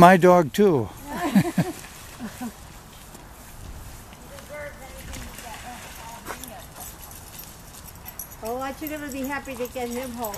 My dog too. Oh, aren't you gonna be happy to get him home?